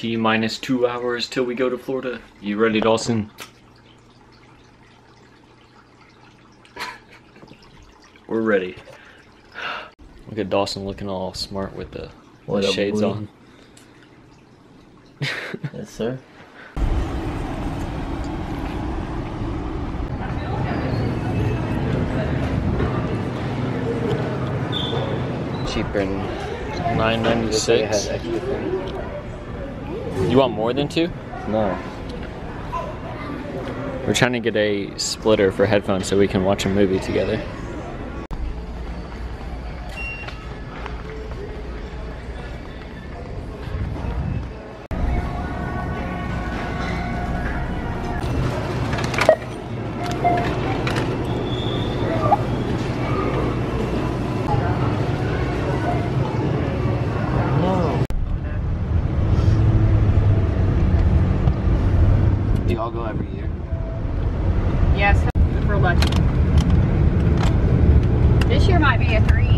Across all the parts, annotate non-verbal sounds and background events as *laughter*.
T minus two hours till we go to Florida. You ready, Dawson? We're ready. Look at Dawson looking all smart with the, the shades boy? on. *laughs* Yes, sir. Cheaper than nine ninety Looks like it six. Has extra thing. You want more than two? No. We're trying to get a splitter for headphones so we can watch a movie together. Every year? Yes, we're lucky. This year might be a three.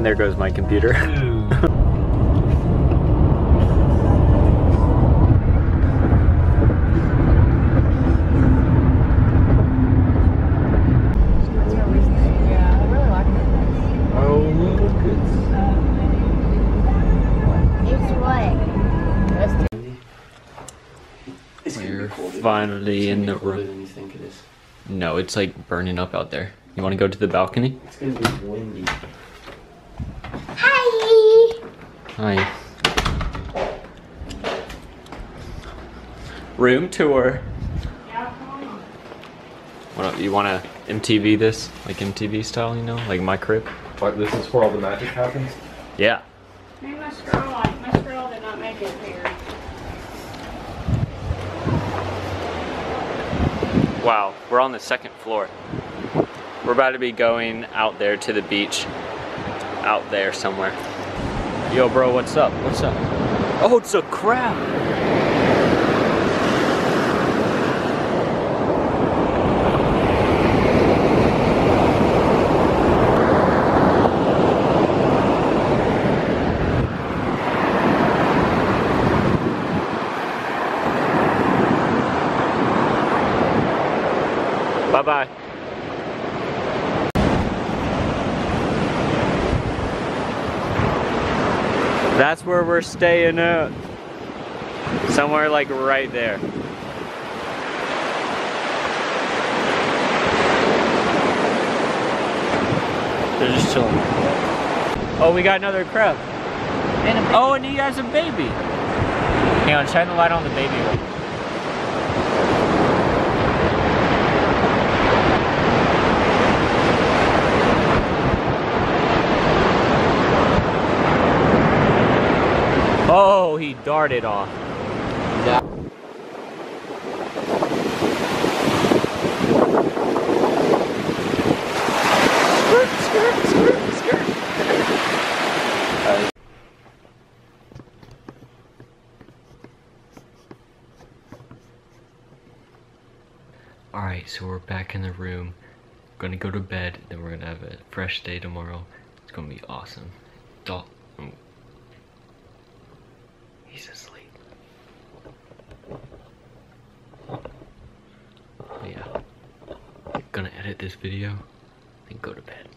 And there goes my computer. Dude. Yeah, I really like it. Oh, look It's *laughs* what? We're finally in the room. than you think it is. No, it's like burning up out there. You want to go to the balcony? It's gonna be windy. Hi. Hi. Room tour. What you want to MTV this? Like MTV style, you know? Like my crib? What, this is where all the magic happens? Yeah. Maybe my scroll, my scroll did not make it here. Wow, we're on the second floor. We're about to be going out there to the beach. Out there somewhere. Yo, bro, what's up? What's up? Oh, it's a crab. Bye That's where we're staying at. Somewhere like right there. They're just chilling. Oh, we got another crab. And a Oh, and he has a baby. Hang on, shine the light on the baby one. Oh, he darted off. Alright, so we're back in the room. Gonna go to bed, then we're gonna have a fresh day tomorrow. It's gonna be awesome. Oh. He's asleep. Oh, yeah. Gonna edit this video, and go to bed.